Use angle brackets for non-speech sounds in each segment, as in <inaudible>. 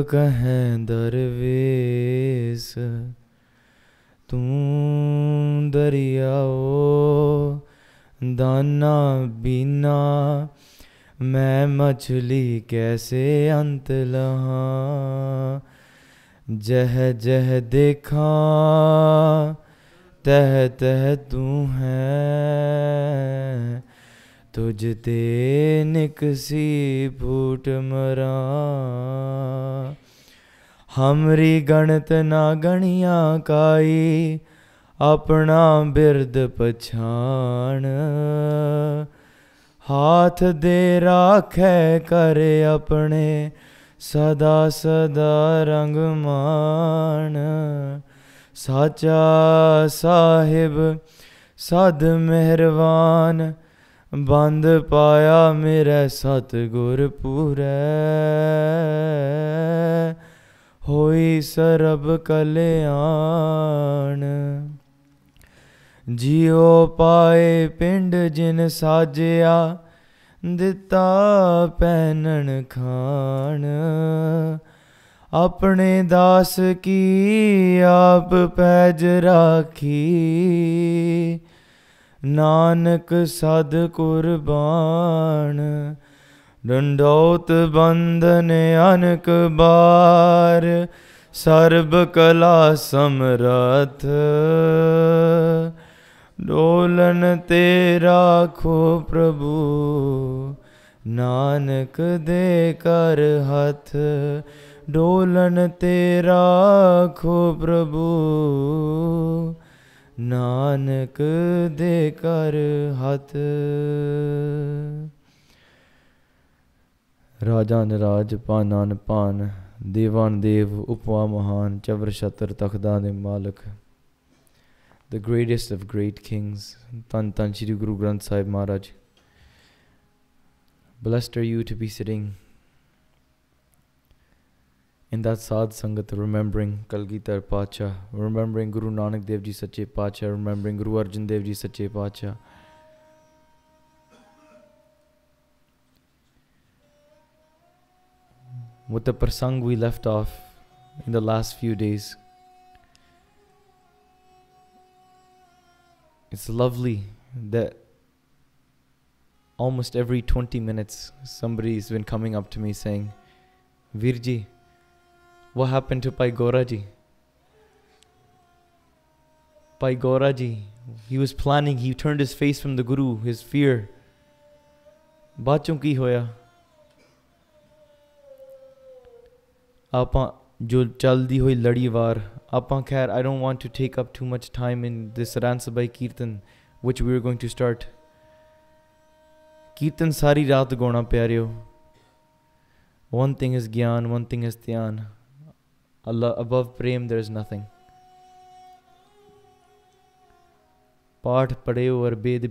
कहें दरवेश तू दरियाओ, दाना बिना मैं मछली कैसे अंत लहा? जह जह देखा, तह तह तू है तुझ ते निकसी फूट मरा। हमरी गणत ना गणिया काई, अपना बिरद पछाण। हाथ दे राख करे अपने, सदा सदा रंग मान। साचा साहिब, सद मेहरबान। ਬੰਦ ਪਾਇਆ ਮੇਰੇ ਸਤ ਗੁਰ ਪੂਰੈ। ਹੋਈ ਸਰਬ ਕਲਿਆਣ। ਜਿਉ ਪਾਏ ਪਿੰਡ ਜਿਨ ਸਾਜਿਆ, ਦਿੱਤਾ ਪੈਨਣ ਖਾਣ। ਆਪਣੇ ਦਾਸ ਕੀ ਆਪ ਪੈਜ ਰਾਖੀ। नानक सद कुर्बान डंडौत बंदन अनक बार सर्व कला समरथ। डोलन तेरा खो प्रभु, नानक दे कर हथ। डोलन तेरा खो प्रभु ਨਾਨਕ ਦੇ ਕਰ ਹੱਥ ਰਾਜਾ ਨਰਾਜ ਪਾਨਾਨ ਪਾਨ ਦੇਵਾਨ ਦੇਵ ਉਪਵਾ ਮਹਾਨ ਚਵਰ ਛਤਰ ਤਖਦਾ ਦੇ ਮਾਲਕ the greatest of great kings, Tan Tan Shri Guru Granth Sahib Maharaj. Blessed are you to be sitting in that sad sangat, remembering Kalgidhar Pacha, remembering Guru Nanak Dev Ji Sache Pacha, remembering Guru Arjan Dev Ji Sache Pacha. With the prasang we left off in the last few days. It's lovely that almost every 20 minutes somebody's been coming up to me saying, Virji, what happened to Bhai Gauraji? Bhai Gauraji, he was planning, he turned his face from the Guru, his fear. ki hoya. Apan jo chaldi hoi ladi var. Apan I don't want to take up too much time in this Rainsabai Kirtan, which we are going to start. Kirtan sari raat gona pyareo. One thing is gyan, one thing is dhyan. Allah above prem there is nothing. पाठ पढ़े हो और बेद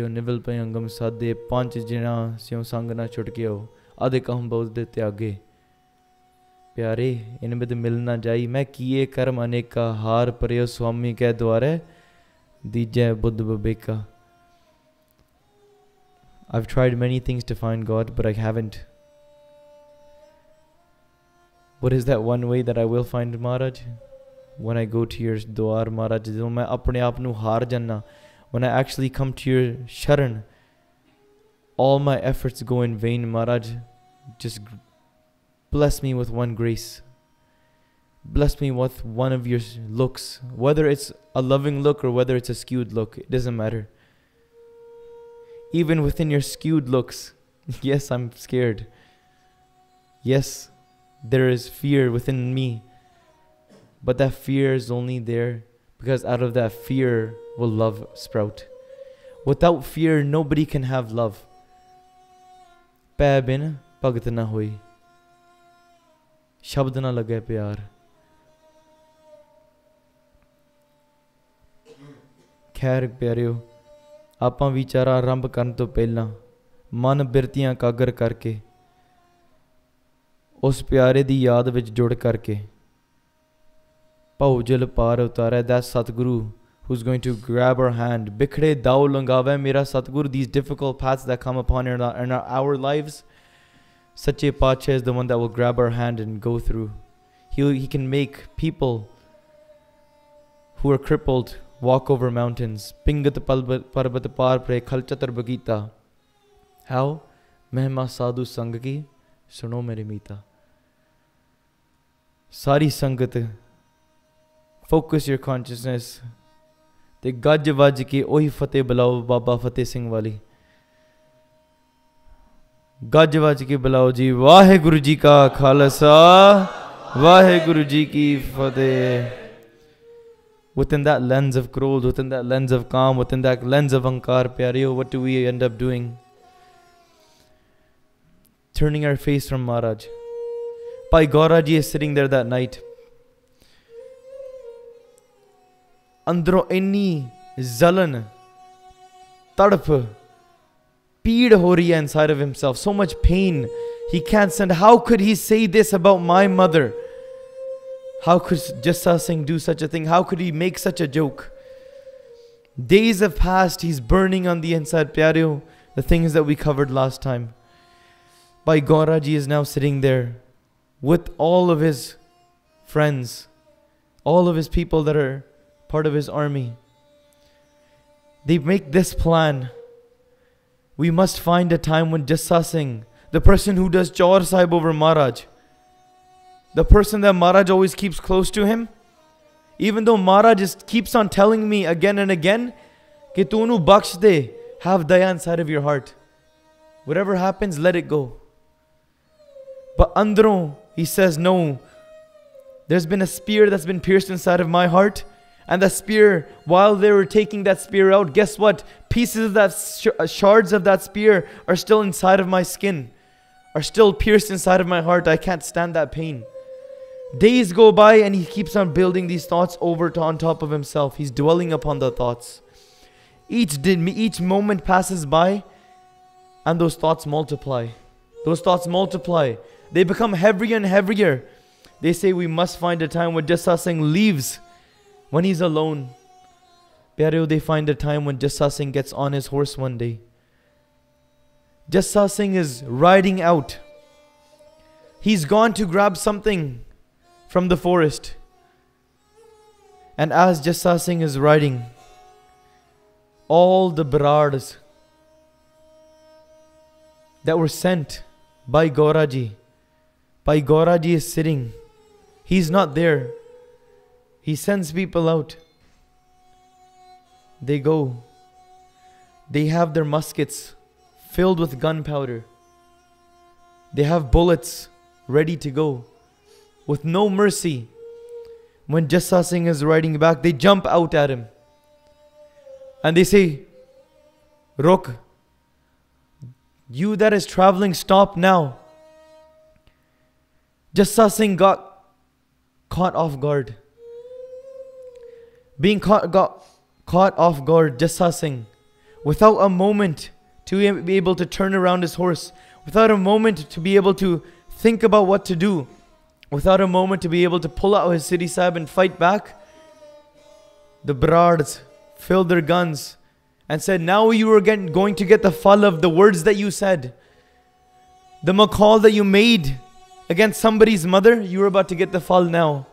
हो निवल पे अंगम साधे पाँच जिना स्यों संग ना छुटके हो आधे कहम बहुत दे त्यागे प्यारे इन बिद तो मिल ना जाई मैं किए कर्म अनेका हार परे स्वामी कह द्वारे दीजे Buddha बबेका I've tried many things to find God, but I haven't. What is that one way that I will find Maharaj? When I go to your dwar, Maharaj, ਜਦੋਂ ਮੈਂ ਆਪਣੇ ਆਪ ਨੂੰ ਹਾਰ ਜਾਣਾ when I actually come to your sharan, all my efforts go in vain, Maharaj. Just bless me with one grace. Bless me with one of your looks, whether it's a loving look or whether it's a skewed look, it doesn't matter. Even within your skewed looks, <laughs> yes, I'm scared. Yes, there is fear within me. But that fear is only there because out of that fear will love sprout. Without fear, nobody can have love. ਪੈ ਬਿਨ ਭਗਤ ਨਾ ਹੋਈ ਸ਼ਬਦ ਨਾਲ ਲੱਗੇ ਪਿਆਰ ਖੈਰ ਪਿਆਰਿਓ ਆਪਾਂ ਵਿਚਾਰਾ ਆਰੰਭ ਕਰਨ ਤੋਂ ਪਹਿਲਾਂ ਮਨ ਬਿਰਤੀਆਂ ਕਾਗਰ ਕਰਕੇ ਉਸ ਪਿਆਰੇ ਦੀ ਯਾਦ ਵਿੱਚ ਜੁੜ ਕਰਕੇ ਭਉਜਲ ਪਾਰ ਉਤਾਰੇ ਦਾ ਸਤਿਗੁਰੂ who's going to grab our hand ਬਿਖੜੇ ਦਾਉ ਲੰਗਾਵੇ ਮੇਰਾ ਸਤਿਗੁਰੂ these difficult paths that come upon in our, in our, our lives Sache Pacha is the one that will grab our hand and go through. He, he can make people who are crippled walk over mountains. Pingat parbat par pre khalchatar bagita. How? Mehma sadhu sangaki suno mere mita. Sari sangat. Focus your consciousness. ਤੇ ਗੱਜ ਵੱਜ ਕੇ ਉਹੀ ਫਤਿਹ ਬੁਲਾਓ ਬਾਬਾ ਫਤਿਹ ਸਿੰਘ ਵਾਲੀ ਗੱਜ ਵੱਜ ਕੇ ਬੁਲਾਓ ਜੀ ਵਾਹਿਗੁਰੂ ਜੀ ਕਾ ਖਾਲਸਾ ਵਾਹਿਗੁਰੂ ਜੀ ਕੀ ਫਤਿਹ within that lens of growth, within that lens of calm, within that lens of ankar, pyareo, what do we end up doing? turning our face from Maharaj. Bhai Gauraji is sitting there that night. Andro any zalan, tadap, peed horiya inside of himself. So much pain he can't send. How could he say this about my mother? How could Jassa Singh do such a thing? How could he make such a joke? Days have passed. He's burning on the inside. Pyaryo, the things that we covered last time by Gauraji is now sitting there with all of his friends, all of his people that are part of his army. They make this plan. We must find a time when Jassa Singh, the person who does Chaur Sahib over Maharaj, the person that Maharaj always keeps close to him, even though Maharaj just keeps on telling me again and again, Ketunu Bakshde, have Dayan inside of your heart. Whatever happens, let it go. But andro, he says, no, there's been a spear that's been pierced inside of my heart and that spear, while they were taking that spear out, guess what? Pieces of that, sh- uh, shards of that spear are still inside of my skin, are still pierced inside of my heart. I can't stand that pain. Days go by and he keeps on building these thoughts over to on top of himself. He's dwelling upon the thoughts. Each each moment passes by and those thoughts multiply. Those thoughts multiply. They become heavier and heavier. They say we must find a time when Jassa Singh leaves when he's alone, Pyareo, they find a time when Jassa Singh gets on his horse one day. Jassa Singh is riding out. He's gone to grab something from the forest. And as Jassa Singh is riding, all the Barards that were sent by Gauraji, Gauraji is sitting. He's not there. He sends people out. They go. They have their muskets filled with gunpowder. They have bullets ready to go with no mercy. When Jassa Singh is riding back, they jump out at him. And they say, Rok, you that is traveling, stop now. Jassa Singh got caught off guard. Being caught, got caught off guard, Jassa Singh, without a moment to be able to turn around his horse, without a moment to be able to think about what to do, without a moment to be able to pull out his city sab and fight back, the Barards filled their guns and said, Now you are again going to get the fall of the words that you said. The makal that you made against somebody's mother, you are about to get the fall now.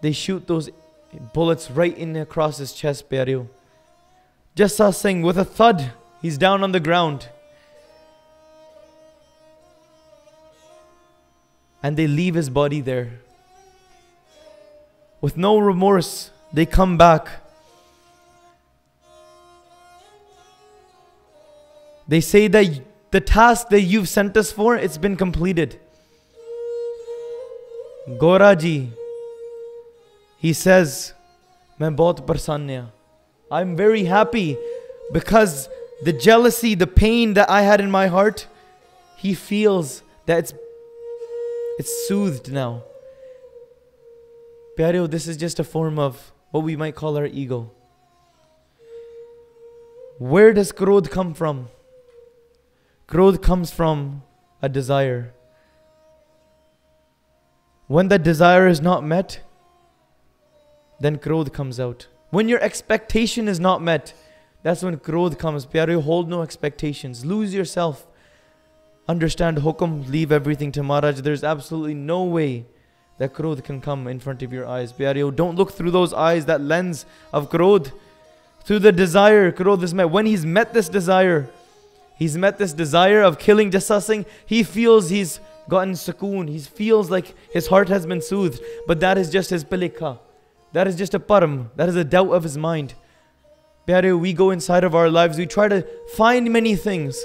They shoot those bullets right in across his chest, Pyareo. Jassa Singh, with a thud, he's down on the ground. And they leave his body there. With no remorse, they come back. They say that the task that you've sent us for, it's been completed. Gauraji, he says, I'm very happy because the jealousy, the pain that I had in my heart, he feels that it's it's soothed now. Pyareo, this is just a form of what we might call our ego. Where does growth come from? Krodh comes from a desire. When that desire is not met, then growth comes out. When your expectation is not met, that's when growth comes. Pyare, hold no expectations. Lose yourself. Understand hukum, leave everything to Maharaj. There's absolutely no way that growth can come in front of your eyes. Pyare, don't look through those eyes, that lens of growth. Through the desire, growth is met. When he's met this desire, he's met this desire of killing, Jassa Singh, he feels he's gotten sukoon. He feels like his heart has been soothed. But that is just his pilika. That is just a param. That is a doubt of his mind. Pyare, we go inside of our lives, we try to find many things.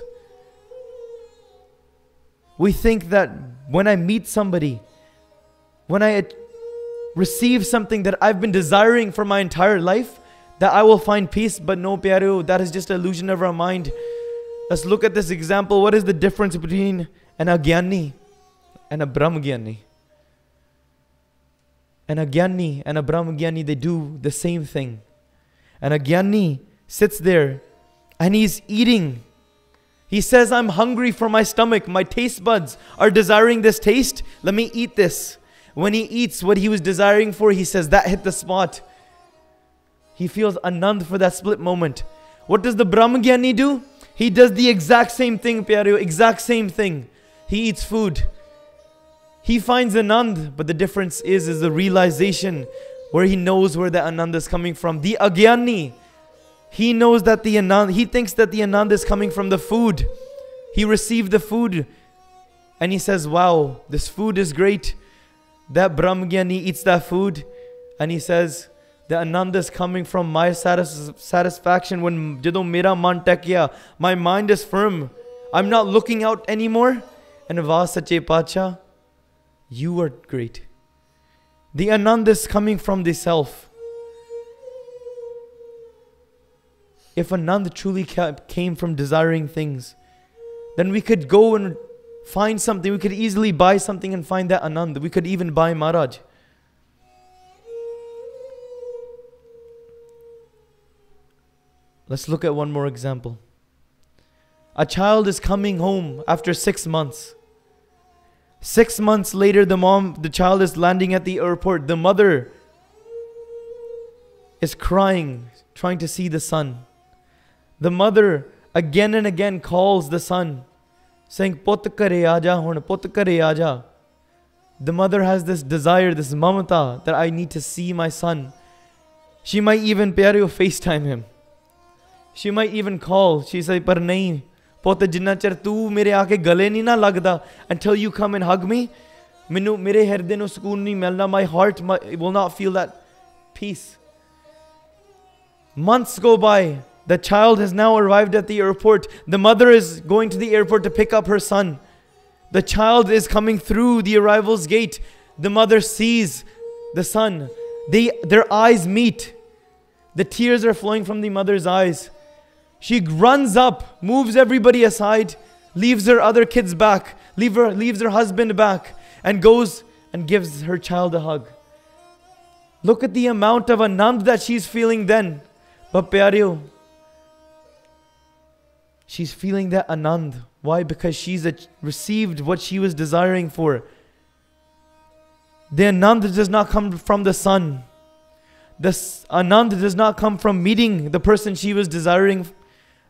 We think that when I meet somebody, when I receive something that I've been desiring for my entire life, that I will find peace. But no, Pyare, that is just illusion of our mind. Let's look at this example. What is the difference between an agyani and a brahmagyani? An agyani and a brahmagyani, they do the same thing. And a Gyani sits there and he's eating. He says, I'm hungry for my stomach. My taste buds are desiring this taste. Let me eat this. When he eats what he was desiring for, he says, That hit the spot. He feels anand for that split moment. What does the Brahmagyani do? He does the exact same thing, Pyareo, exact same thing. He eats food. He finds anand, but the difference is, is the realization where he knows where the ananda is coming from. The agyani, he knows that the ananda, he thinks that the ananda is coming from the food. He received the food and he says, Wow, this food is great. That Brahmagyani eats that food and he says, The ananda is coming from my satis- satisfaction when jado mera man my mind is firm. I'm not looking out anymore. And Va Sache Pacha, you are great. The anand is coming from the self. If anand truly came from desiring things, then we could go and find something. We could easily buy something and find that anand. We could even buy Maharaj. Let's look at one more example. A child is coming home after six months. Six months later, the mom, the child is landing at the airport. The mother is crying, trying to see the son. The mother again and again calls the son, saying, kare aaja hun, kare aaja. The mother has this desire, this mamata, that I need to see my son. She might even pyareo FaceTime him. She might even call. She say, Par nahi, ਪੁੱਤ ਜਿੰਨਾ ਚਿਰ ਤੂੰ ਮੇਰੇ ਆ ਕੇ ਗਲੇ ਨਹੀਂ ਨਾ ਲੱਗਦਾ until you come and hug me ਮੈਨੂੰ ਮੇਰੇ ਹਿਰਦੇ ਨੂੰ ਸਕੂਨ ਨਹੀਂ ਮਿਲਣਾ my heart will not feel that peace months go by the child has now arrived at the airport the mother is going to the airport to pick up her son the child is coming through the arrival's gate the mother sees the son they their eyes meet the tears are flowing from the mother's eyes she runs up, moves everybody aside, leaves her other kids back, leave her, leaves her husband back, and goes and gives her child a hug. Look at the amount of anand that she's feeling then. But Pyareo, she's feeling that anand. Why? Because she's received what she was desiring for. The anand does not come from the son. The anand does not come from meeting the person she was desiring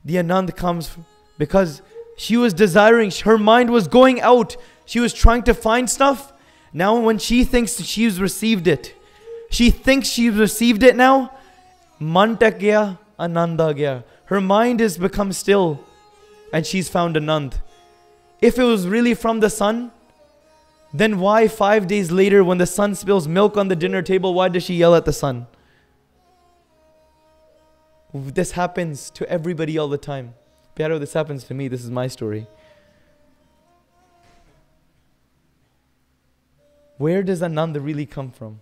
the anand comes because she was desiring, her mind was going out. She was trying to find stuff. Now, when she thinks she's received it, she thinks she's received it now. Man gaya, ananda. Her mind has become still and she's found anand. If it was really from the sun, then why five days later, when the sun spills milk on the dinner table, why does she yell at the sun? This happens to everybody all the time. Pyaro, this happens to me. This is my story. Where does Ananda really come from?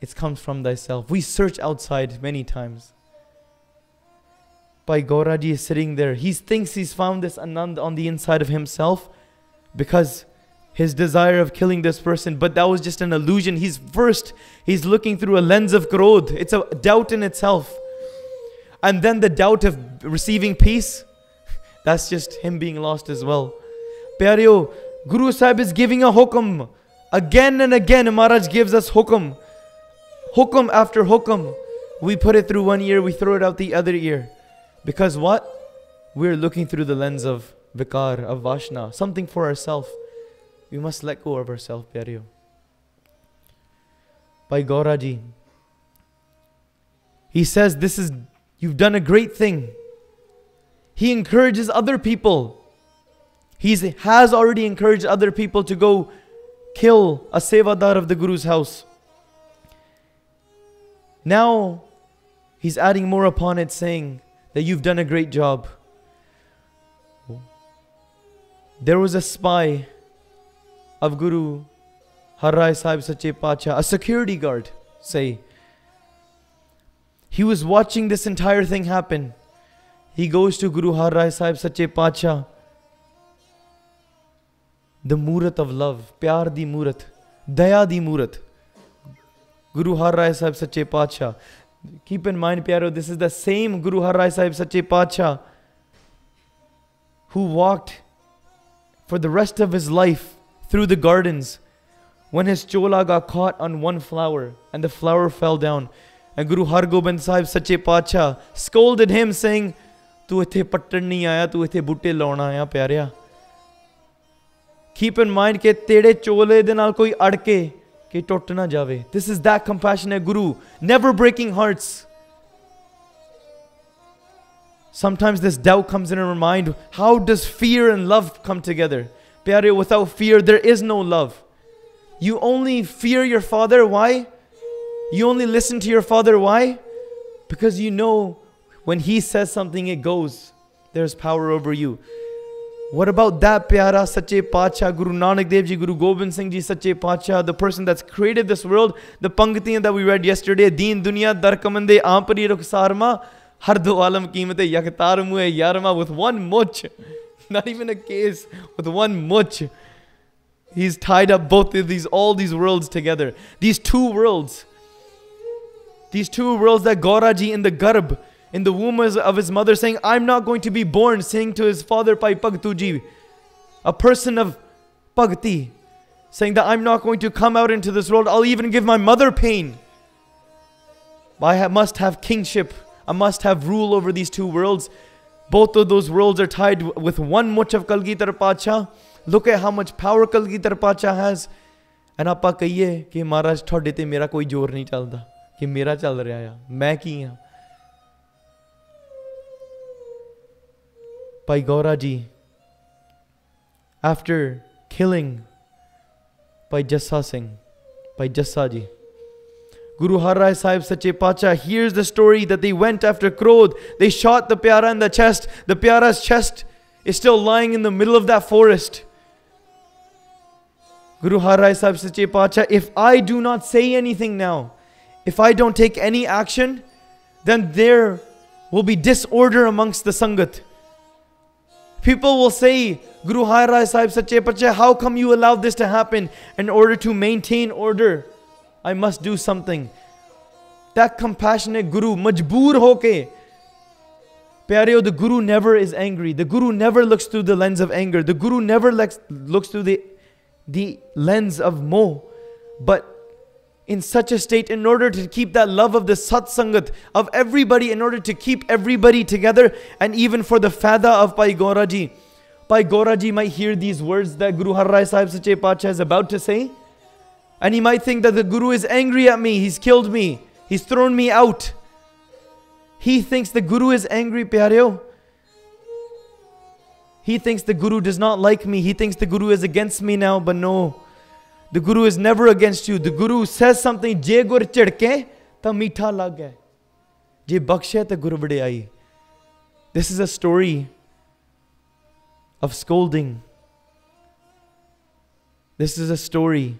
It comes from thyself. We search outside many times. Bhai Gauraji is sitting there. He thinks he's found this Ananda on the inside of himself because his desire of killing this person, but that was just an illusion. He's first, he's looking through a lens of krodh. It's a doubt in itself. And then the doubt of receiving peace, <laughs> that's just him being lost as well. Pyareo, Guru Sahib is giving a hukum. Again and again, Maharaj gives us hukum. Hukum after hukum. We put it through one ear, we throw it out the other ear. Because what? We're looking through the lens of vikar, of vashna, something for ourselves. We must let go of ourselves, Pyareo. Bhai Gauraji, he says, This is, you've done a great thing. He encourages other people. He has already encouraged other people to go kill a sevadar of the Guru's house. Now, he's adding more upon it, saying that you've done a great job. There was a spy of Guru Har Rai Sahib Sache Pacha, a security guard, say. He was watching this entire thing happen. He goes to Guru Har Rai Sahib Sache Pacha. The Murat of love, Pyar di Murat, Daya di Murat. Guru Har Rai Sahib Sache Pacha. Keep in mind, Pyaro, this is the same Guru Har Rai Sahib Sache Pacha who walked for the rest of his life through the gardens when his chola got caught on one flower and the flower fell down. And Guru Hargobind Sahib Sache Pacha scolded him saying, ਤੂੰ ਇੱਥੇ ਪੱਟਣ ਨਹੀਂ ਆਇਆ ਤੂੰ ਇੱਥੇ ਬੂਟੇ ਲਾਉਣ ਆਇਆ ਪਿਆਰਿਆ keep ਇਨ mind ਕਿ ਤੇਰੇ ਚੋਲੇ ਦੇ ਨਾਲ ਕੋਈ ਅੜ ਕੇ ਕਿ ਟੁੱਟ ਨਾ ਜਾਵੇ this is that compassionate guru never breaking hearts sometimes this doubt comes in our mind how does fear and love come together Without fear, there is no love. You only fear your father. Why? You only listen to your father. Why? Because you know when he says something, it goes. There's power over you. What about that pyara Sache Pacha, Guru Nanak Dev Ji, Guru Gobind Singh Ji Sache Pacha, the person that's created this world, the Pangatiyan that we read yesterday, Deen Dunya Darkamande Ampari Ruksarma, Hardo Alam Kimate Yaktar Muhe Yarma with one much. <laughs> not even a case with one much. He's tied up both of these, all these worlds together. These two worlds. These two worlds that Gauraji in the garb, in the womb of his mother, saying, I'm not going to be born, saying to his father, Bhai Bhagtuji, a person of Pagti, saying that I'm not going to come out into this world. I'll even give my mother pain. I must have kingship. I must have rule over these two worlds. Both of those worlds are tied with one much of Kalgidhar Pacha. Look at how much power Kalgidhar Pacha has. And Appa kahiye ki Maharaj thode te mera koi jor nahi chalda. Ki mera chal raha ya. Main ki ya. Pai after killing Bhai Jassa Singh, Pai Jassa Guru Har Rai Sahib Sache Pacha hears the story that they went after Krodh. They shot the Pyara in the chest. The Pyara's chest is still lying in the middle of that forest. Guru Har Rai Sahib Sache Pacha, if I do not say anything now, if I don't take any action, then there will be disorder amongst the Sangat. People will say, Guru Har Rai Sahib Sache Pacha, how come you allowed this to happen in order to maintain order? I must do something. That compassionate Guru, majboor hoke. Pyareo, the Guru never is angry. The Guru never looks through the lens of anger. The Guru never looks, looks through the, the lens of mo. But in such a state, in order to keep that love of the satsangat of everybody, in order to keep everybody together, and even for the fada of Bhai Gauraji. Bhai Gauraji might hear these words that Guru Har Rai Sahib Sache Pacha is about to say. And he might think that the Guru is angry at me, he's killed me, he's thrown me out. He thinks the Guru is angry, Pyareo. He thinks the Guru does not like me. He thinks the Guru is against me now, but no. The Guru is never against you. The Guru says something, Je gur chidke, ta meetha lag hai. Je bakshe ta Guru vadayai. This is a story of scolding. This is a story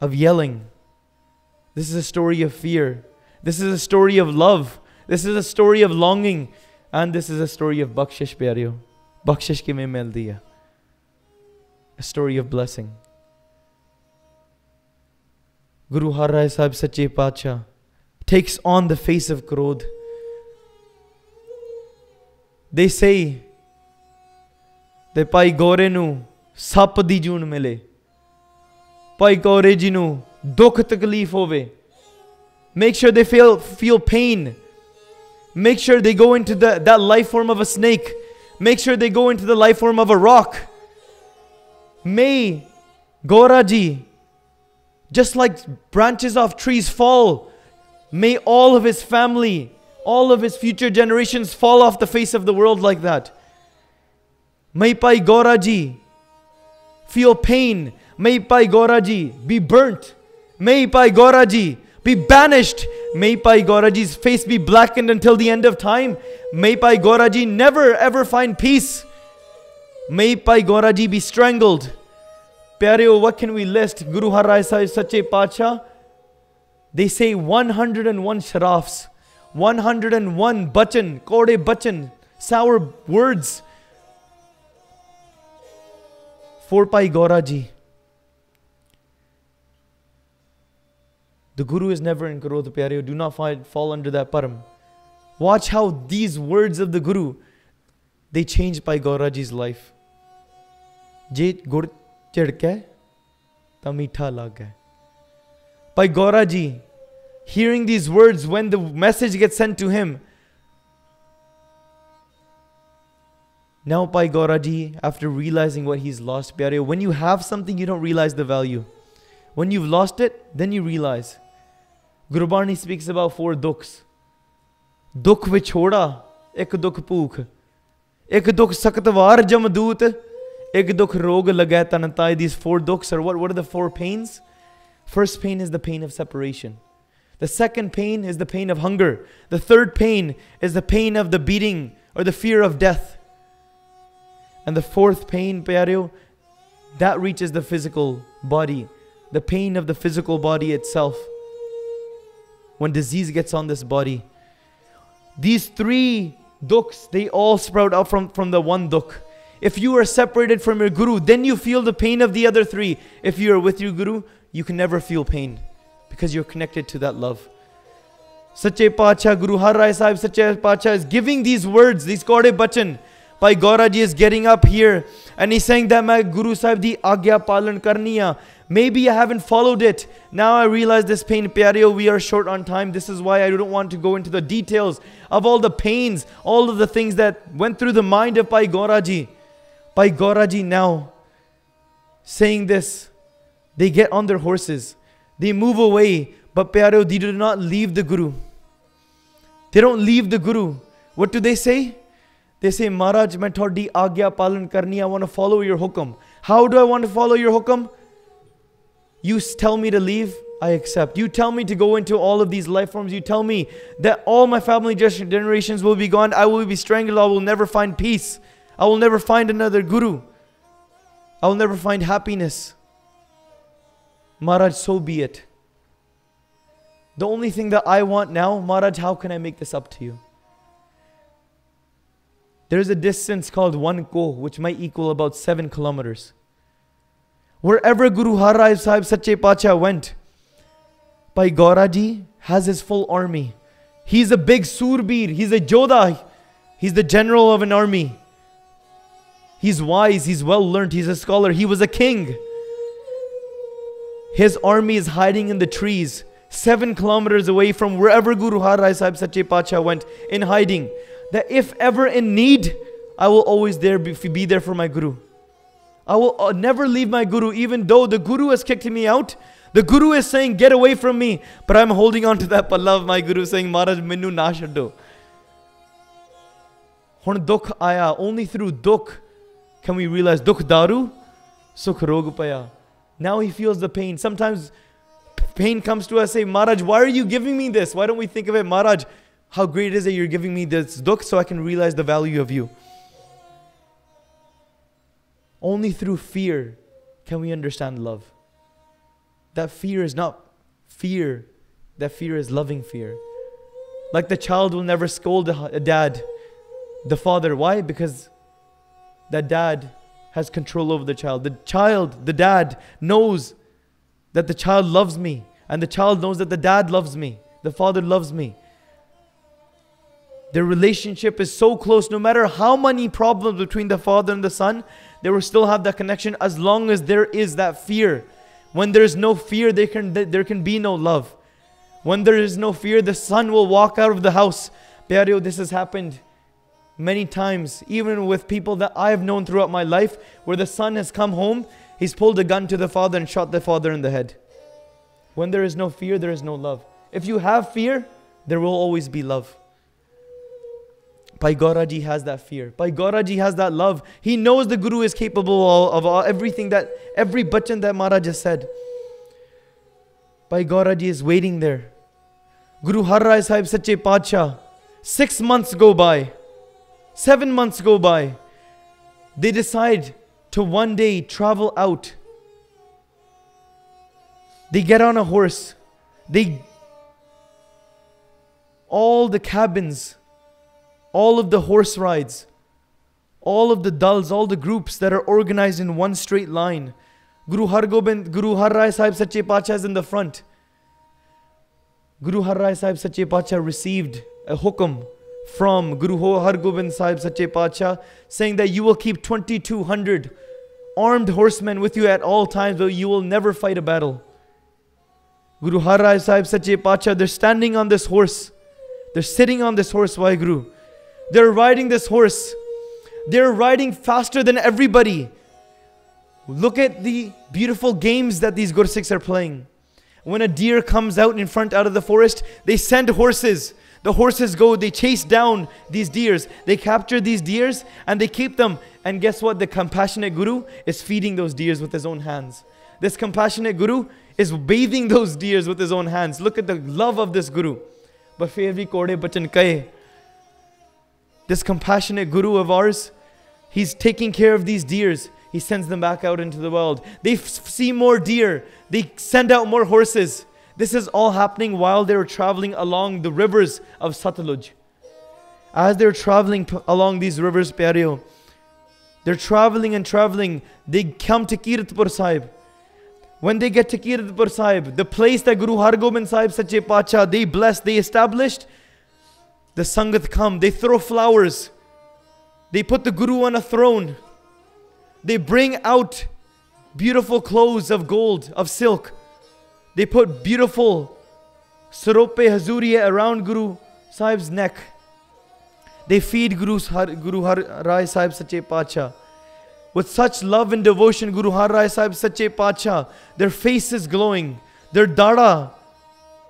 of yelling. This is a story of fear. This is a story of love. This is a story of longing. And this is a story of bakshish pyaryo. Bakshish ki mein mil diya. A story of blessing. Guru Har Rai Sahib Sache Pacha takes on the face of Krodh. They say that Pai Gore nu sap di jun mile. ਭਾਈ ਕੌਰੇ ਜੀ ਨੂੰ make sure they feel feel pain. Make sure they go into the, that life form of a snake. Make sure they go into the life form of a rock. May Gauraji just like branches of trees fall may all of his family all of his future generations fall off the face of the world like that. May Bhai Gauraji feel pain may Bhai Gauraji be burnt may Bhai Gauraji be banished. May Bhai Gauraji's face be blackened until the end of time. May Bhai Gauraji never ever find peace. May Bhai Gauraji be strangled. Pyareo, what can we list? Guru Har Rai Sahib Sache Pacha. They say 101 sharafs, 101 bachan, kode bachan, sour words for Bhai Gauraji. The Guru is never in Karo the do not fall, fall under that param. Watch how these words of the Guru, they changed Bhai Gauraji's life. Jit Gur Chirke Tamitha Lage. Bhai Gauraji, hearing these words when the message gets sent to him, Now, Bhai Gauraji, after realizing what he's lost, Pyare, when you have something, you don't realize the value. When you've lost it, then you realize. Gurbani speaks about four dukhs. Dukh vichoda, ek dukh pookh. Ek dukh saktwar jamdoot, ek dukh rog lagai tanatai. These four dukhs are what? What are the four pains? First pain is the pain of separation. The second pain is the pain of hunger. The third pain is the pain of the beating or the fear of death. And the fourth pain, Pyaryo, that reaches the physical body, the pain of the physical body itself when disease gets on this body. These three dukhs, they all sprout out from, from the one dukh. If you are separated from your guru, then you feel the pain of the other three. If you are with your guru, you can never feel pain because you're connected to that love. Sache Pacha, Guru Har Rai Sahib Sache Pacha is giving these words, these Kode Bachan. Bhai Gauraji is getting up here and he's saying that my Guru Sahib di agya palan karniya. Maybe I haven't followed it. Now I realize this pain, Piario, we are short on time. This is why I don't want to go into the details of all the pains, all of the things that went through the mind of Bhai Gauraji. Bhai Gauraji now, saying this, they get on their horses. They move away, but Piario, they do not leave the Guru. They don't leave the Guru. What do they say? They say, Maharaj, main agya palan karni. I want to follow your hukam. How do I want to follow your hukam?" You tell me to leave, I accept. You tell me to go into all of these life forms. You tell me that all my family generations will be gone. I will be strangled. I will never find peace. I will never find another guru. I will never find happiness. Maharaj, so be it. The only thing that I want now, Maharaj, how can I make this up to you? There's a distance called one ko, which might equal about seven kilometers. Wherever Guru Har Rai Sahib Sache Pacha went, Bhai Gauraji has his full army. He's a big surbir, he's a Jodha, he's the general of an army. He's wise, he's well learned, he's a scholar, he was a king. His army is hiding in the trees, seven kilometers away from wherever Guru Har Rai Sahib Sache Pacha went, in hiding that if ever in need, I will always there be, be there for my Guru. I will uh, never leave my Guru, even though the Guru has kicked me out. The Guru is saying, Get away from me. But I'm holding on to that palla of my Guru, saying, Maharaj, minu na chaddo. ਹੁਣ ਦੁੱਖ ਆਇਆ only through ਦੁੱਖ can we realize ਦੁੱਖ daru sukh rog paya now he feels the pain sometimes pain comes to us say maharaj why are you giving me this why don't we think of it maharaj how great is it you're giving me this dukh so I can realize the value of you. only through fear can we understand love. That fear is not fear, that fear is loving fear. Like the child will never scold a dad, the father. Why? Because that dad has control over the child. The child, the dad, knows that the child loves me, and the child knows that the dad loves me, the father loves me. Their relationship is so close, no matter how many problems between the father and the son, they will still have that connection as long as there is that fear. When there is no fear, there can, there can be no love. When there is no fear, the son will walk out of the house. Pyareo, this has happened many times, even with people that I have known throughout my life, where the son has come home, he's pulled a gun to the father and shot the father in the head. When there is no fear, there is no love. If you have fear, there will always be love. Bhai Gauraji has that fear. Bhai Gauraji has that love. He knows the Guru is capable of, of everything that, every bachan that Maharaj just said. Bhai Gauraji is waiting there. Guru Har Rai Sahib Sache Pacha. Six months go by. Seven months go by. They decide to one day travel out. They get on a horse. They all the cabins, all of the horse rides, all of the dals, all the groups that are organized in one straight line. Guru Hargobind, Guru Har Rai Sahib Sache Pacha is in the front. Guru Har Rai Sahib Sache Pacha received a hukum from Guru Har Gobind Sahib Sache Pacha saying that you will keep 2200 armed horsemen with you at all times, but you will never fight a battle. Guru Har Rai Sahib Sache Pacha, they're standing on this horse. They're sitting on this horse, Waheguru. They're riding this horse. They're riding faster than everybody. Look at the beautiful games that these Gursikhs are playing. When a deer comes out in front out of the forest, they send horses. The horses go, they chase down these deers. They capture these deers and they keep them. And guess what? The compassionate Guru is feeding those deers with his own hands. This compassionate Guru is bathing those deers with his own hands. Look at the love of this Guru. But Bachan Kaye. This compassionate Guru of ours, he's taking care of these deers. He sends them back out into the world. They see more deer. They send out more horses. This is all happening while they were traveling along the rivers of Satluj. As they're traveling along these rivers, Pyareo, they're traveling and traveling. They come to Kiratpur Sahib. When they get to Kiratpur Sahib, the place that Guru Hargobind Sahib Sache Pacha, they blessed, they established, the Sangat come, they throw flowers. They put the Guru on a throne. They bring out beautiful clothes of gold, of silk. They put beautiful sarope hazuriya around Guru Sahib's neck. They feed Guru, Har, Guru Har Rai Sahib Sache Pacha. With such love and devotion, Guru Har Rai Sahib Sache Pacha, their face is glowing. Their dada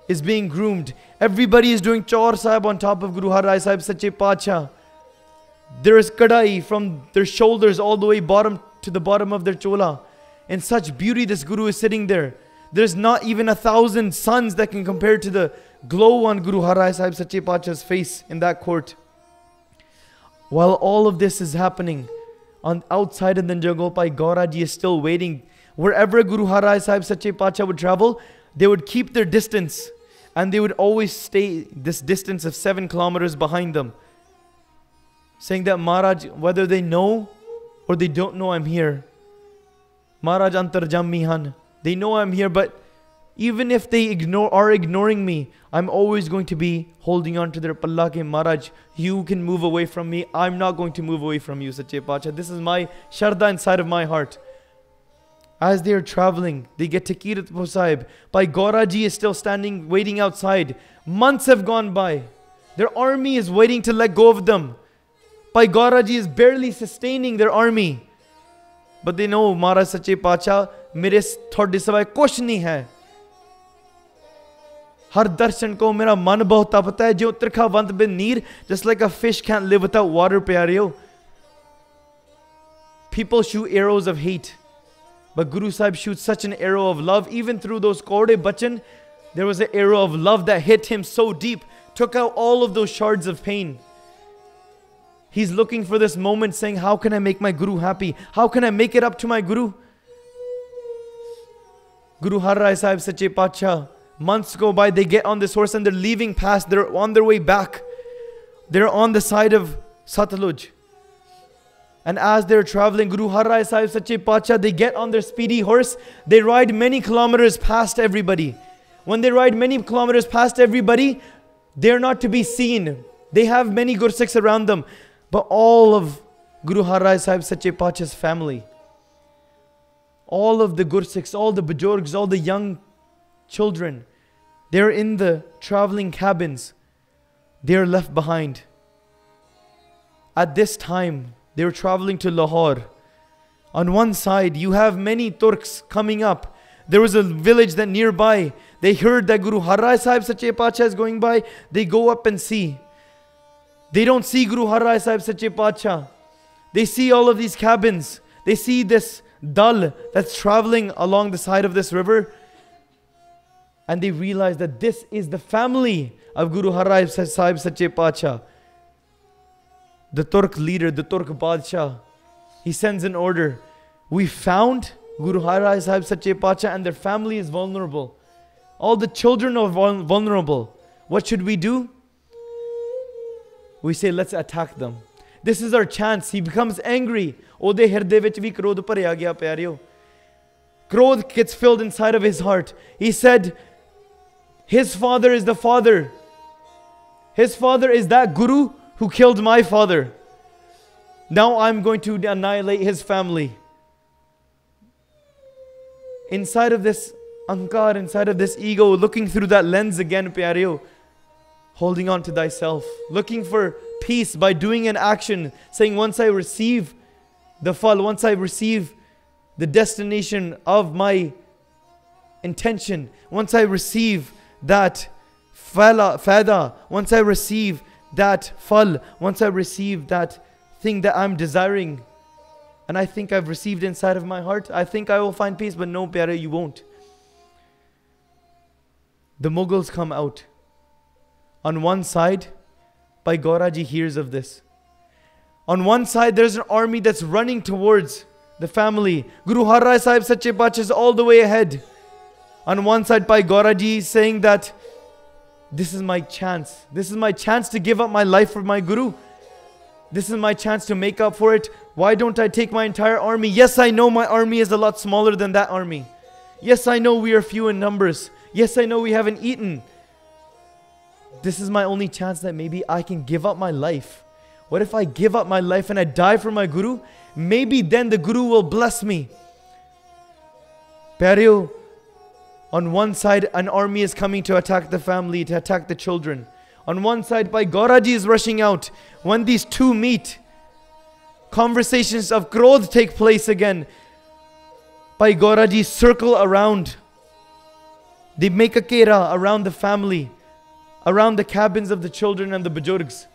is being groomed. Everybody is doing Chaur Sahib on top of Guru Har Rai Sahib Sache Pacha. There is kadai from their shoulders all the way bottom to the bottom of their chola. In such beauty, this Guru is sitting there. There's not even a thousand suns that can compare to the glow on Guru Har Rai Sahib Sache Pacha's face in that court. While all of this is happening, on outside in the Jangopai, Gauraji is still waiting. Wherever Guru Har Rai Sahib Sache Pacha would travel, they would keep their distance and they would always stay this distance of seven kilometers behind them saying that Maharaj, whether they know or they don't know I'm here, Maharaj Antarjamihan, they know I'm here, but even if they ignore are ignoring me, I'm always going to be holding on to their pallake. Maharaj, you can move away from me. I'm not going to move away from you, Sache Pacha. This is my sharda inside of my heart. As they are traveling, they get to Kiratpur Sahib. Bhai Gauraji is still standing, waiting outside. Months have gone by. Their army is waiting to let go of them. Bhai Gauraji is barely sustaining their army. But they know Mara Sache Pacha, mere ਤੁਹਾਡੇ ਸਿਵਾਏ ਕੁਛ hai. ਹੈ ਹਰ ਦਰਸ਼ਨ ਕੋ ਮੇਰਾ ਮਨ ਬਹੁਤ ਤਪਤਾ ਹੈ ਜਿਉ bin ਬਿਨ just like a fish can't live without water. ਪਿਆਰਿਓ people shoot arrows of hate but Guru Sahib shoots such an arrow of love even through those Korde Bachan there was an arrow of love that hit him so deep took out all of those shards of pain He's looking for this moment saying, How can I make my Guru happy? How can I make it up to my Guru? Guru Har Rai Sahib Sache Pacha. Months go by, they get on this horse and they're leaving past, they're on their way back. They're on the side of Satluj. And as they're traveling, Guru Har Rai Sahib Sache Pacha, they get on their speedy horse. They ride many kilometers past everybody. When they ride many kilometers past everybody, they're not to be seen. They have many Gursikhs around them. But all of Guru Har Rai Sahib Sache Pacha's family, all of the Gursikhs, all the Bajorgs, all the young children, they're in the traveling cabins. They're left behind. At this time, they were traveling to Lahore. On one side, you have many Turks coming up. There was a village that nearby. They heard that Guru Har Rai Sahib Sache Pacha is going by. They go up and see. They don't see Guru Har Rai Sahib Sache Pacha. They see all of these cabins. They see this dal that's traveling along the side of this river. And they realize that this is the family of Guru Har Rai Sahib Sache Pacha The Turk leader, the Turk Badshah, he sends an order. We found Guru Har Rai Sahib Sache Pacha and their family is vulnerable. All the children are vulnerable. What should we do? We say, let's attack them. This is our chance. He becomes angry. ਉਹਦੇ ਹਿਰਦੇ ਵਿੱਚ ਵੀ ਕ੍ਰੋਧ ਭਰਿਆ ਗਿਆ ਪਿਆਰਿਓ Krodh gets filled inside of his heart. He said, His father is the father. His father is that guru who killed my father. Now I'm going to annihilate his family. Inside of this ankar, inside of this ego, looking through that lens again, Pyareo, holding on to thyself, looking for peace by doing an action, saying, Once I receive the fall, once I receive the destination of my intention, once I receive that fala, fada, once I receive that fal, once I receive that thing that I'm desiring, and I think I've received inside of my heart, I think I will find peace, but no, Pyare, you won't. The Mughals come out. On one side, Bhai Gauraji hears of this. On one side, there's an army that's running towards the family. Guru Har Rai Sahib Sache Pacha is all the way ahead. On one side, Bhai Gauraji saying that this is my chance. This is my chance to give up my life for my Guru. This is my chance to make up for it. Why don't I take my entire army? Yes, I know my army is a lot smaller than that army. Yes, I know we are few in numbers. Yes, I know we haven't eaten. This is my only chance that maybe I can give up my life. What if I give up my life and I die for my Guru? Maybe then the Guru will bless me. Pyareo, on one side, an army is coming to attack the family, to attack the children. On one side, Bhai Gauraji is rushing out. When these two meet, conversations of Krodh take place again. Bhai Gauraji circle around. They make a kera around the family, around the cabins of the children and the bajurgs.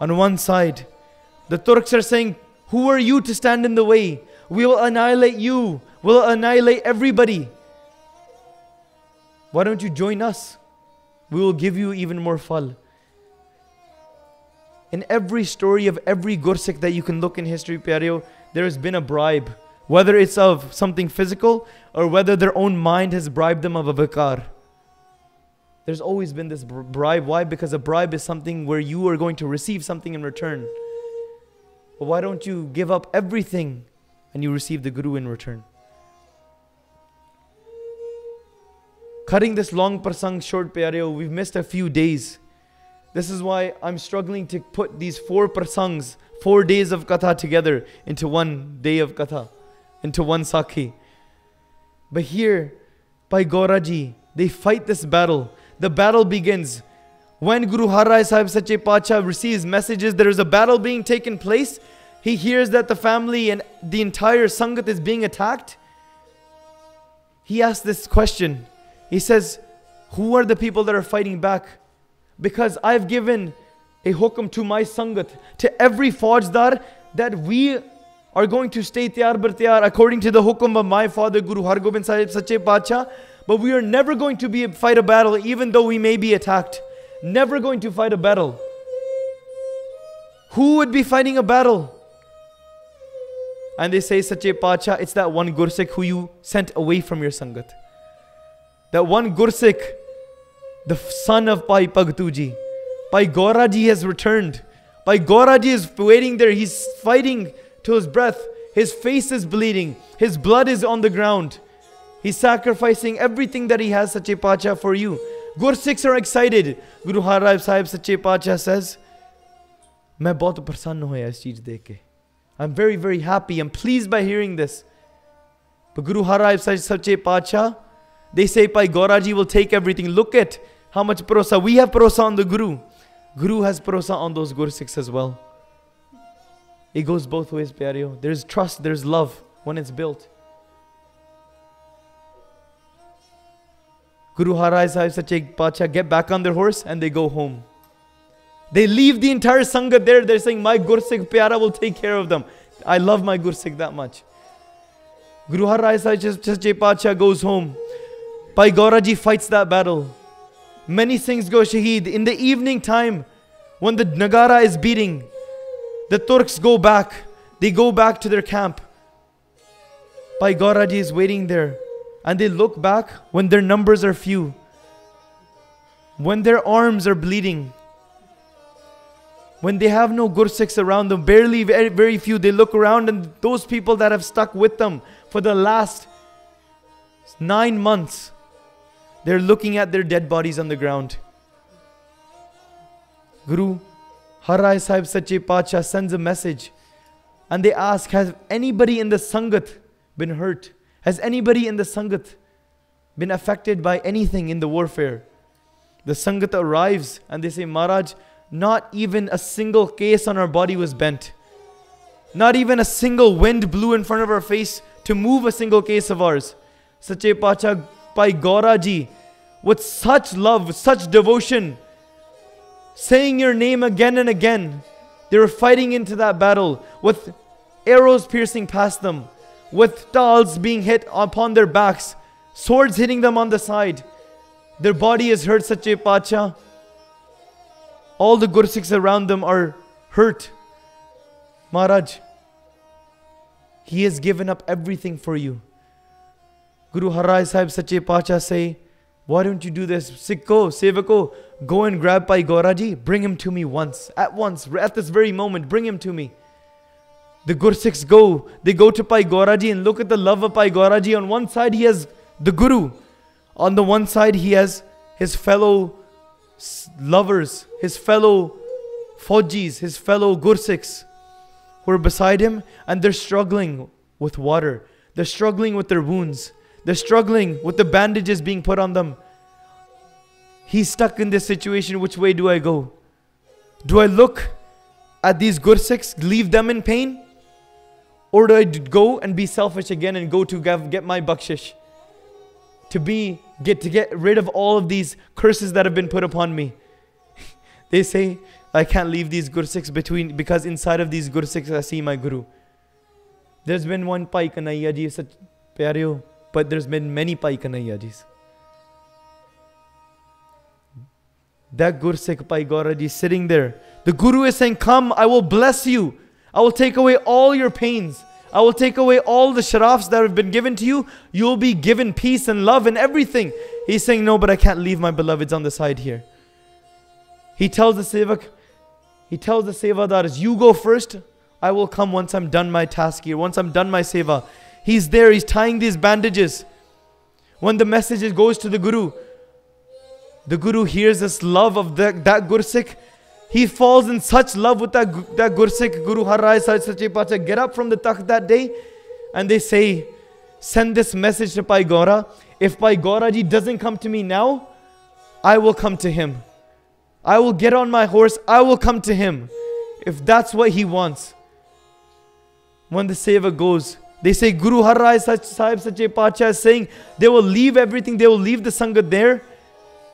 On one side, the Turks are saying, Who are you to stand in the way? We will annihilate you. We'll annihilate everybody. Why don't you join us? We will give you even more fal. In every story of every Gursikh that you can look in history, Pyareo, there has been a bribe. Whether it's of something physical or whether their own mind has bribed them of a vikar. There's always been this bribe. Why? Because a bribe is something where you are going to receive something in return. But why don't you give up everything and you receive the Guru in return? Cutting this long prasang short, Pyareo, we've missed a few days. This is why I'm struggling to put these four prasangs, four days of katha together into one day of katha, into one sakhi. But here, Bhai Gauraji, they fight this battle. The battle begins. When Guru Har Rai Sahib Sache Pacha receives messages there is a battle being taken place, he hears that the family and the entire Sangat is being attacked. He asks this question he says, Who are the people that are fighting back? Because I've given a hukum to my sangat, to every faujdar, that we are going to stay tiyar bar according to the hukum of my father Guru Har Gobind Sahib Sache Pacha. But we are never going to be fight a battle even though we may be attacked. Never going to fight a battle. Who would be fighting a battle? And they say, Sache Pacha, it's that one Gursikh who you sent away from your Sangat that one Gursikh, the son of Bhai Bhagtuji, Bhai Gauraji has returned. Bhai Gauraji is waiting there. He's fighting to his breath. His face is bleeding. His blood is on the ground. He's sacrificing everything that he has, Sache Pacha, for you. Gursikhs are excited. Guru Har Rai Sahib Sache Pacha says, "I'm very very happy. I'm pleased by hearing this." But Guru Har M please bye they say Bhai Gauraji will take everything. Look at how much prosa. We have prosa on the Guru. Guru has prosa on those Gursikhs as well. It goes both ways, Pyareo. There's trust, there's love when it's built. Guru Har Rai Sahib Sache Pacha get back on their horse and they go home. They leave the entire Sangha there. They're saying, My Gursikh Pyara will take care of them. I love my Gursikh that much. Guru Har Sahib Sache Pacha goes home. Bhai Gauraji fights that battle. Many things go shaheed. In the evening time, when the Nagara is beating, the Turks go back. They go back to their camp. Bhai Gauraji is waiting there and they look back when their numbers are few, when their arms are bleeding, when they have no gursikhs around them, barely very, very few, they look around and those people that have stuck with them for the last nine months, they're looking at their dead bodies on the ground. Guru Har Sahib Sache Pacha sends a message and they ask, Has anybody in the Sangat been hurt? Has anybody in the Sangat been affected by anything in the warfare? The Sangat arrives and they say, Maharaj, not even a single case on our body was bent. Not even a single wind blew in front of our face to move a single case of ours. Sache Pacha Bhai Gauraji, with such love, such devotion, saying your name again and again. They were fighting into that battle with arrows piercing past them with tals being hit upon their backs, swords hitting them on the side. Their body is hurt, Sache Pacha. All the Gursikhs around them are hurt. Maharaj, he has given up everything for you. Guru Har Rai Sahib Sache Pacha say, why don't you do this? Sikho, Sevako, go and grab Bhai Gauraji, bring him to me once, at once, at this very moment, bring him to me. The Gursikhs go, they go to Bhai Gauraji and look at the love of Bhai Gauraji. On one side, he has the Guru. On the one side, he has his fellow lovers, his fellow Fojis, his fellow Gursikhs who are beside him and they're struggling with water. They're struggling with their wounds. They're struggling with the bandages being put on them. He's stuck in this situation. Which way do I go? Do I look at these Gursikhs, leave them in pain? Or do I go and be selfish again and go to get my bakshish? To be get to get rid of all of these curses that have been put upon me. <laughs> they say I can't leave these gursikhs between because inside of these gursikhs I see my guru. There's been one Bhai Kanaiya ji, such pyareo, but there's been many Bhai Kanaiya jis. That Gursikh Bhai Gauraji sitting there. The Guru is saying, Come, I will bless you. I will take away all your pains. I will take away all the sharafs that have been given to you. You'll be given peace and love and everything. He's saying, No, but I can't leave my beloveds on the side here. He tells the sevak, he tells the sevadars, You go first. I will come once I'm done my task here, once I'm done my seva. He's there, he's tying these bandages. When the message goes to the Guru, the Guru hears this love of the, that Gursikh he falls in such love with that, that Gursikh Guru Har Rai Sache Pacha. Get up from the takht that day and they say, Send this message to Pai. If Bhai Gauraji doesn't come to me now, I will come to him. I will get on my horse. I will come to him. If that's what he wants. When the seva goes, they say Guru Har Rai Sahib Sache Pacha is saying they will leave everything. They will leave the Sangat there.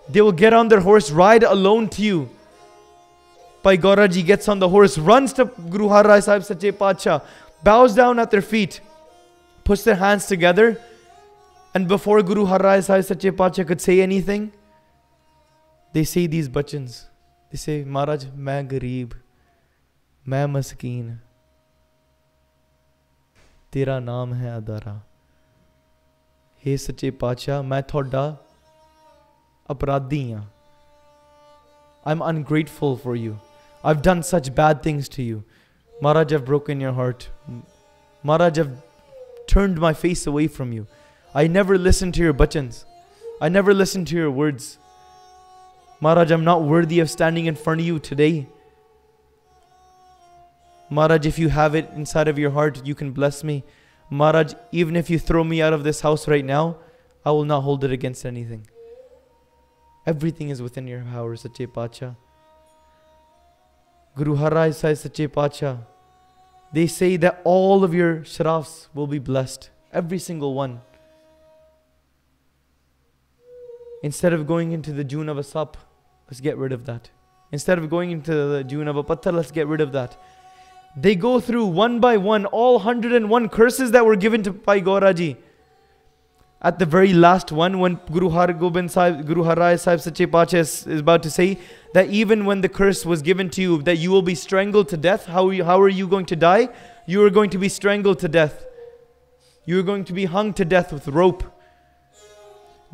They will get on their horse, ride alone to you. Bhai Gauraji gets on the horse, runs to Guru Har Rai Sahib Sache Pacha, bows down at their feet, puts their hands together, and before Guru Har Rai Sahib Sache Pacha could say anything, they say these bachans. They say, Maharaj, main gareeb, main maskeen, ਤੇਰਾ ਨਾਮ ਹੈ ਅਦਾਰਾ हे ਸੱਚੇ ਪਾਤਸ਼ਾਹ ਮੈਂ ਤੁਹਾਡਾ ਅਪਰਾਧੀ ਹਾਂ I'm ungrateful for you I've done such bad things to you. Maharaj, I've broken your heart. Maharaj, I've turned my face away from you. I never listened to your bachans. I never listened to your words. Maharaj, I'm not worthy of standing in front of you today. Maharaj, if you have it inside of your heart, you can bless me. Maharaj, even if you throw me out of this house right now, I will not hold it against anything. Everything is within your power, Sache Pacha. Guru Har says, Sache Pacha, they say that all of your sharafs will be blessed. Every single one. Instead of going into the June of a sap, let's get rid of that. Instead of going into the June of a patthar, let's get rid of that. They go through one by one all 101 curses that were given to Bhai Gauraji. At the very last one, when Guru Har Gobind Sahib, Guru Har Rai Sahib Sache Pacha is, is about to say that even when the curse was given to you, that you will be strangled to death, how you, how are you going to die? You are going to be strangled to death. You are going to be hung to death with rope.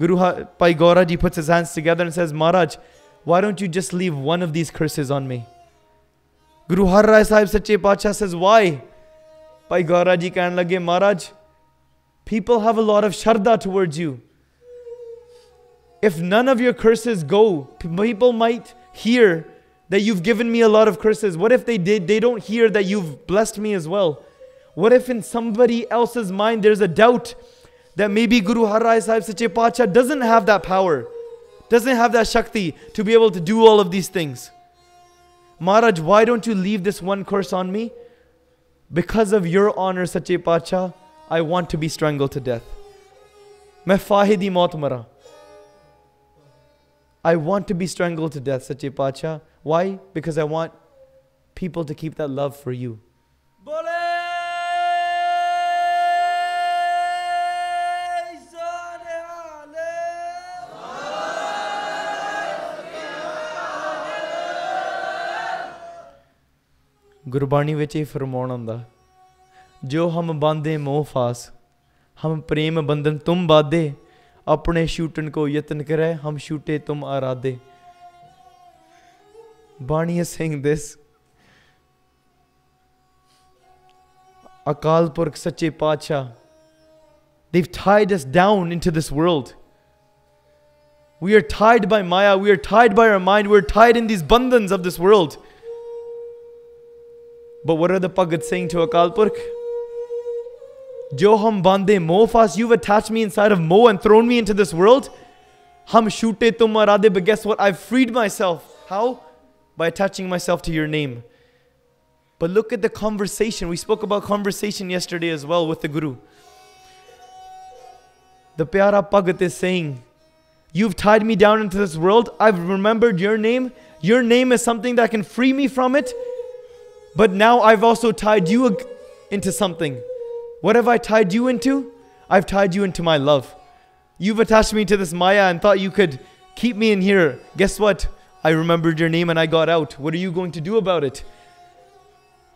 Guru Har, Bhai Gauraji puts his hands together and says, Maharaj, why don't you just leave one of these curses on me? Guru Har Rai Sahib Sache Pacha says, Why? Bhai Gauraji ਕਹਿਣ ਲੱਗੇ Maharaj, people have a lot of sharda towards you. If none of your curses go, people might hear that you've given me a lot of curses. What if they did they don't hear that you've blessed me as well? What if in somebody else's mind there's a doubt that maybe Guru Har Rai Sahib Sache Pacha doesn't have that power, doesn't have that shakti to be able to do all of these things? Maharaj, why don't you leave this one curse on me? Because of your honor, Sache Pacha, I want to be strangled to death. मैं फाहिदी मौत मरा I want to be strangled to death, Sache Pacha. Why? Because I want people to keep that love for you. Gurbani ਵਿੱਚ ਇਹ ਫਰਮਾਉਣ ਆਉਂਦਾ ਜੋ ਹਮ ਬਾਂਦੇ ਮੋਹ ਫਾਸ ਹਮ ਪ੍ਰੇਮ ਬੰਧਨ ਤੁਮ ਬਾਦੇ ਆਪਣੇ ਛੂਟਣ ਕੋ ਯਤਨ ਕਰੇ ਹਮ ਛੂਟੇ ਤੁਮ ਆਰਾਦੇ Bani is saying this. Akal Purkh Sache Pacha. They've tied us down into this world. We are tied by Maya. We are tied by our mind. We're tied in these bandhans of this world. But what are the Pagat saying to Akal Purkh? Jo hum bande mo fast, you've attached me inside of mo and thrown me into this world. Hum shoote arade, but guess what? I've freed myself. How? By attaching myself to your name. But look at the conversation. We spoke about conversation yesterday as well with the Guru. The Pyara Pagat is saying, You've tied me down into this world. I've remembered your name. Your name is something that can free me from it. But now I've also tied you into something. What have I tied you into? I've tied you into my love. You've attached me to this Maya and thought you could keep me in here. Guess what? I remembered your name and I got out. What are you going to do about it?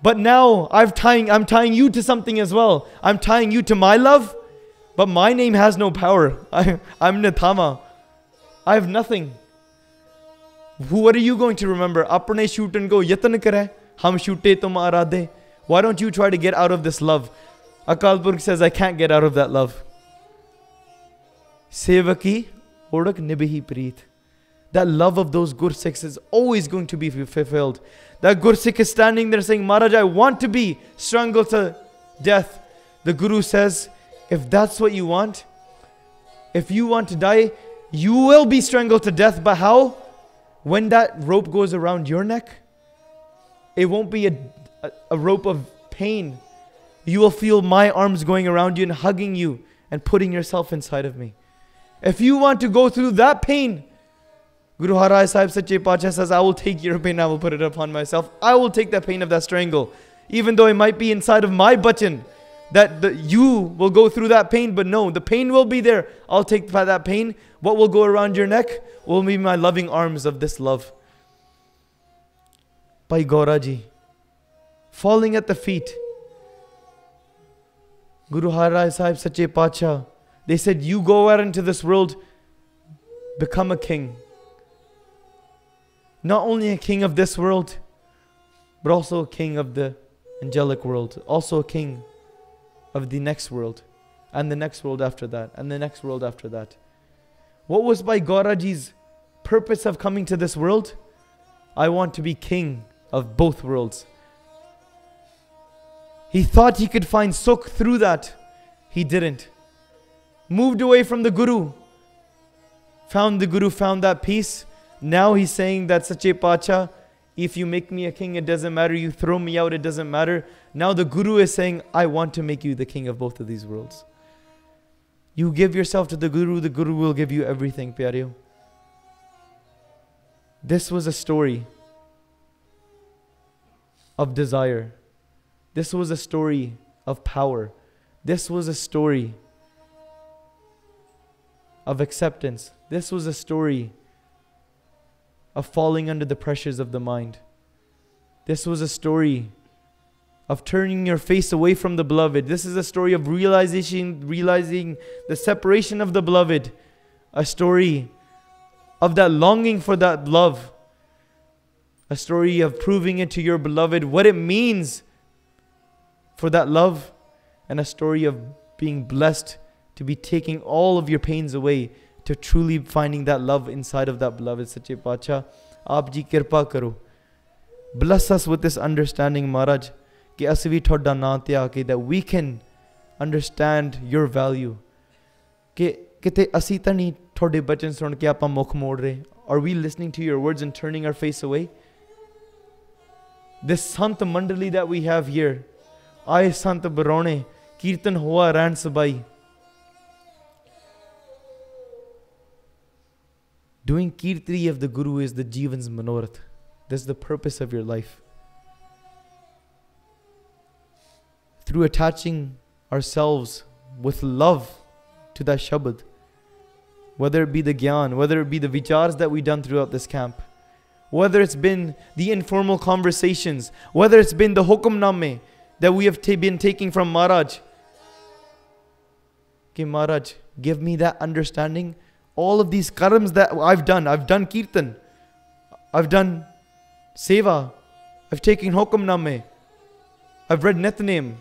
But now I've tying, I'm tying you to something as well. I'm tying you to my love, but my name has no power. <laughs> I, I'm Nathama. I have nothing. What are you going to remember? Apne shoot and go yatan kare. Hum shoote tum arade. Why don't you try to get out of this love? Akal Purkh says, I can't get out of that love. Sevaki odak nibihi preet. That love of those Gursikhs is always going to be fulfilled. That Gursikh is standing there saying, Maharaj, I want to be strangled to death. The Guru says, if that's what you want, if you want to die, you will be strangled to death. But how? When that rope goes around your neck, it won't be a, a, a rope of pain. You will feel my arms going around you and hugging you and putting yourself inside of me. If you want to go through that pain, Guru Har Rai Sahib Sache Pacha says, I will take your pain, I will put it upon myself. I will take the pain of that strangle. Even though it might be inside of my button, that the, you will go through that pain, but no, the pain will be there. I'll take that pain. What will go around your neck will be my loving arms of this love. Bhai Gauraji, falling at the feet. Guru Har Rai Sahib Sache Pacha, they said, You go out into this world, become a king. Not only a king of this world, but also a king of the angelic world, also a king of the next world, and the next world after that, and the next world after that. What was Bhai Gauraji's purpose of coming to this world? I want to be king of both worlds. He thought he could find sukh through that. He didn't. Moved away from the Guru. Found the Guru, found that peace. Now he's saying that Sache Pacha, if you make me a king, it doesn't matter. You throw me out, it doesn't matter. Now the Guru is saying, I want to make you the king of both of these worlds. You give yourself to the Guru, the Guru will give you everything, Pyareo. This was a story of desire. This was a story of power. This was a story of acceptance. This was a story of falling under the pressures of the mind. This was a story of turning your face away from the beloved. This is a story of realization, realizing the separation of the beloved. A story of that longing for that love a story of proving it to your beloved what it means for that love, and a story of being blessed to be taking all of your pains away to truly finding that love inside of that beloved Sache Pacha. abji ji kirpa. Bless us with this understanding, Maharaj, ki asvi thoda na te that we can understand your value. Are we listening to your words and turning our face away? this Sant Mandali that we have here. ay Sant Barone, Kirtan Hoa Ran Sabai. Doing Kirtri of the Guru is the Jivan's Manorat. That's the purpose of your life. Through attaching ourselves with love to that Shabad, whether it be the Gyan, whether it be the Vichars that we done throughout this camp, whether it's been the informal conversations, whether it's been the hukumname that we have t- been taking from Maharaj. Okay, Maharaj, give me that understanding. All of these karams that I've done, I've done kirtan, I've done seva, I've taken hukumname, I've read Nithanem,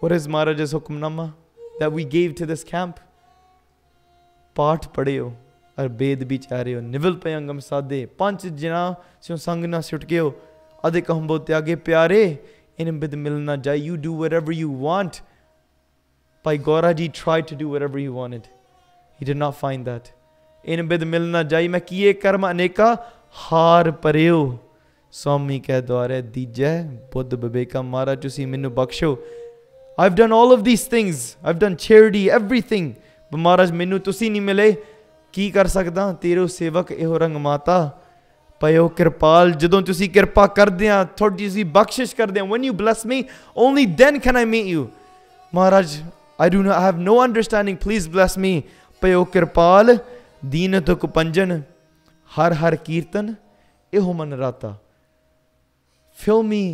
what is Maharaj's Hukmnama that we gave to this camp? ਪਾਠ ਪੜਿਓ ਅਰ ਬੇਦ ਵਿਚਾਰਿਓ ਨਿਵਲ ਪਯੰਗਮ ਸਾਦੇ ਪੰਜ ਜਨਾ ਸਿਓ ਸੰਗ ਨਾ ਸੁਟਕਿਓ ਅਦੇ ਕਹੰਬੋ ਤਿਆਗੇ ਪਿਆਰੇ ਇਨ ਬਿਦ ਮਿਲਣਾ ਜਾਈ you do whatever you want Bhai Gauraji tried to do whatever he wanted he did not find that ਇਨ ਬਿਦ ਮਿਲਣਾ ਜਾਈ ਮੈਂ ਕੀਏ ਕਰਮ ਅਨੇਕਾ ਹਾਰ ਪਰਿਓ ਸਵਾਮੀ ਕਹਿ ਦੁਆਰੇ ਦੀਜੈ ਬੁੱਧ ਬਬੇਕਾ ਮਹਾਰਾਜ ਤੁਸੀਂ ਮੈਨੂੰ ਬਖਸ਼ੋ I've done all of these things. I've done charity, everything. But Maharaj, ਮੈਨੂੰ ਤੁਸੀਂ ਨਹੀਂ ਮਿਲੇ ਕੀ ਕਰ ਸਕਦਾ ਤੇਰੇ ਸੇਵਕ ਇਹੋ ਰੰਗ ਮਾਤਾ ਪਇਓ ਕਿਰਪਾਲ ਜਦੋਂ ਤੁਸੀਂ ਕਿਰਪਾ ਕਰਦੇ ਆ ਥੋੜੀ ਜੀ ਬਖਸ਼ਿਸ਼ ਕਰਦੇ ਆ when you bless me only then can I meet you Maharaj I do not have no understanding please bless me ਪਇਓ Kirpal ਦੀਨ ਤੁਕ ਪੰਜਨ ਹਰ ਹਰ ਕੀਰਤਨ ਇਹੋ ਮਨ ਰਾਤਾ fill me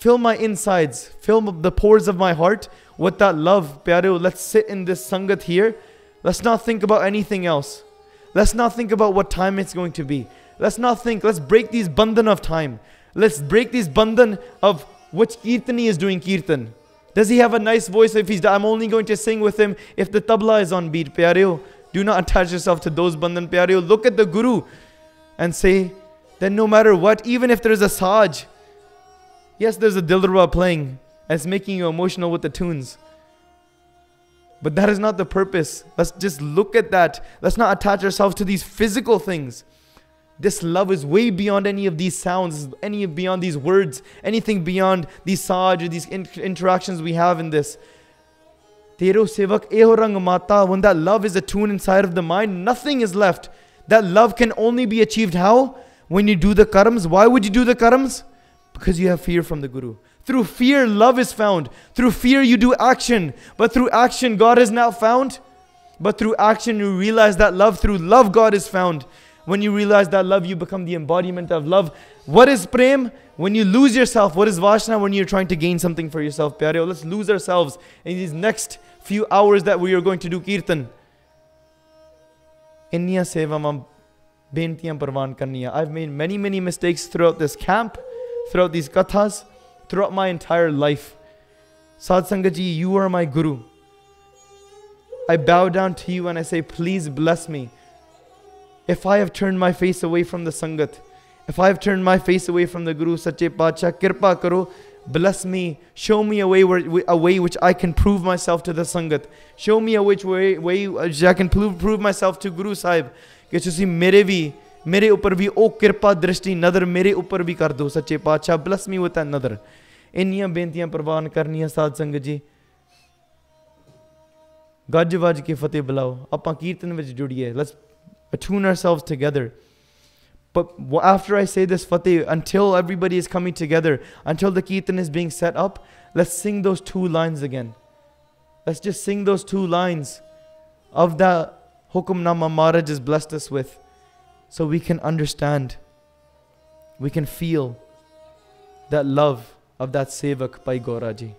Fill my insides, fill the pores of my heart with that love. Pyareo, let's sit in this sangat here. Let's not think about anything else. Let's not think about what time it's going to be. Let's not think, let's break these bandhan of time. Let's break these bandhan of which kirtani is doing kirtan. Does he have a nice voice if he's, I'm only going to sing with him if the tabla is on beat. Pyareo, do not attach yourself to those bandhan. Pyareo, look at the guru and say that no matter what, even if there's a saj, Yes, there's a dilruba playing and it's making you emotional with the tunes. But that is not the purpose. Let's just look at that. Let's not attach ourselves to these physical things. This love is way beyond any of these sounds, any beyond these words, anything beyond these saj or these interactions we have in this. Tero sevak ehorang mata, when that love is attuned inside of the mind, nothing is left. That love can only be achieved how? When you do the karams. Why would you do the karams? Because you have fear from the Guru. Through fear, love is found. Through fear, you do action. But through action, God is not found. But through action, you realize that love. Through love, God is found. When you realize that love, you become the embodiment of love. What is prem? When you lose yourself. What is vashna? When you're trying to gain something for yourself. Pyareo, let's lose ourselves in these next few hours that we are going to do kirtan. Inniya sevam bentiyan parvan karniya. I've made many, many mistakes throughout this camp, throughout these kathas throughout my entire life. Sad Sangaji, you are my Guru. I bow down to you and I say, please bless me. If I have turned my face away from the Sangat, if I have turned my face away from the Guru, Sache Pacha, Kirpa Karo, bless me. Show me a way, where, a way which I can prove myself to the Sangat. Show me a which way, way which I can prove, prove myself to Guru Sahib. ਕਿ ਤੁਸੀਂ ਮੇਰੇ ਵੀ ਮੇਰੇ ਉੱਪਰ ਵੀ ਉਹ ਕਿਰਪਾ ਦ੍ਰਿਸ਼ਟੀ ਨਜ਼ਰ ਮੇਰੇ ਉੱਪਰ ਵੀ ਕਰ ਦਿਓ ਸੱਚੇ ਪਾਤਸ਼ਾਹ ਬਲਸ ਮੀ ਵਿਦ ਨਜ਼ਰ ਇੰਨੀਆਂ ਬੇਨਤੀਆਂ ਪ੍ਰਵਾਨ ਕਰਨੀਆਂ ਸਾਧ ਸੰਗਤ ਜੀ ਗੱਜ ਵੱਜ ਕੇ ਫਤਿਹ ਬੁਲਾਓ ਆਪਾਂ ਕੀਰਤਨ ਵਿੱਚ ਜੁੜੀਏ let's attune ourselves together but after I say this fateh, until everybody is coming together, until the kirtan is being set up, let's sing those two lines again. Let's just sing those two lines of the Hukumnama Maharaj has blessed us with so we can understand, we can feel that love of that sevak Pai Gaura ji.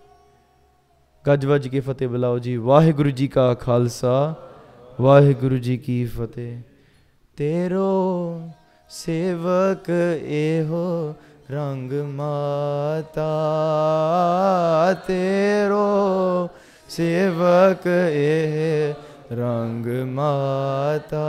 गजवज के फतेह बुलाओ जी। वाहिगुरु जी का खालसा, वाहिगुरु जी की फतेह। तेरो सेवक एहो रंग माता, तेरो सेवक ए रंग माता।